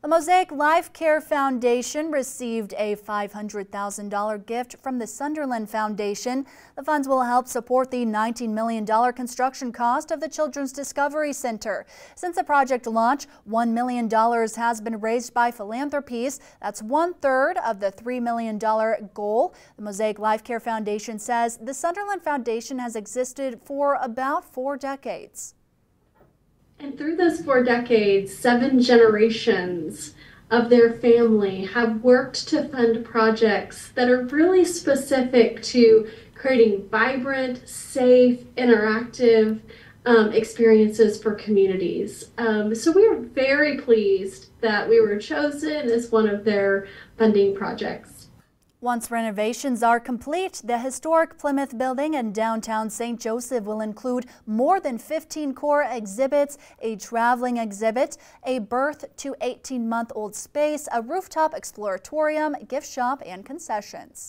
The Mosaic Life Care Foundation received a $500,000 gift from the Sunderland Foundation. The funds will help support the $19 million construction cost of the Children's Discovery Center. Since the project launch, $1 million has been raised by philanthropies. That's one third of the $3 million goal. The Mosaic Life Care Foundation says the Sunderland Foundation has existed for about four decades. Through those four decades, seven generations of their family have worked to fund projects that are really specific to creating vibrant, safe, interactive um, experiences for communities. Um, so we are very pleased that we were chosen as one of their funding projects. Once renovations are complete, the historic Plymouth Building in downtown St. Joseph will include more than 15 core exhibits, a traveling exhibit, a birth to 18-month-old space, a rooftop exploratorium, gift shop, and concessions.